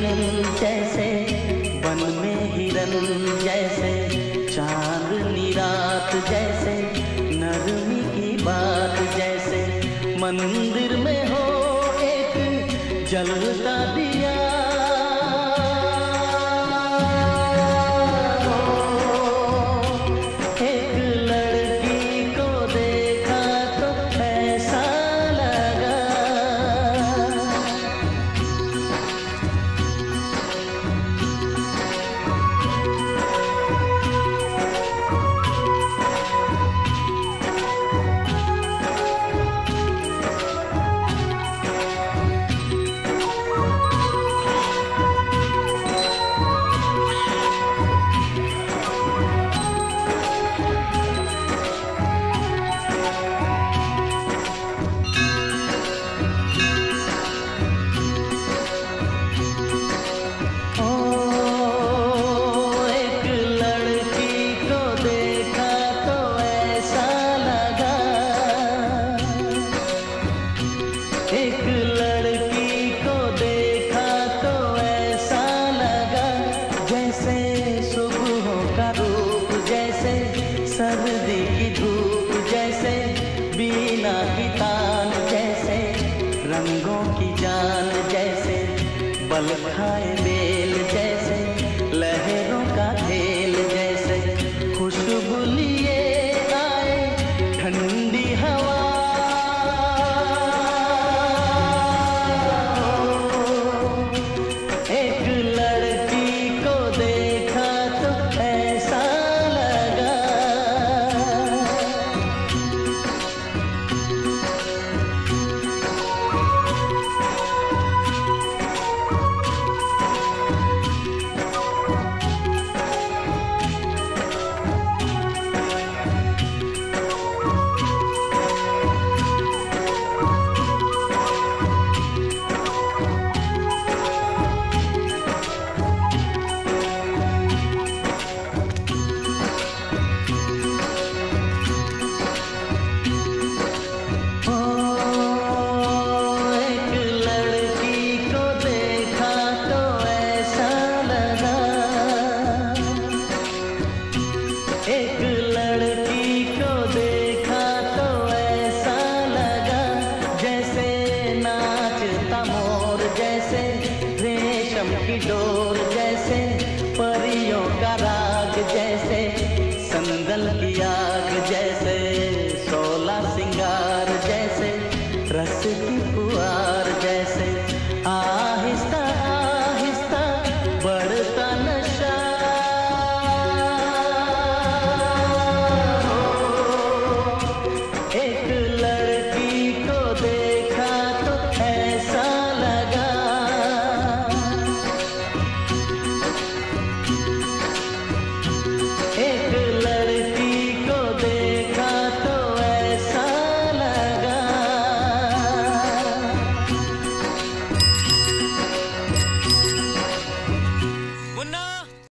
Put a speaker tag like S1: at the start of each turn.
S1: जीवन जैसे वन में हिरन जैसे चाँद निरात जैसे नरमी की बात जैसे मंदिर रंगों की जान जैसे बल खाए ಬಿಡೋ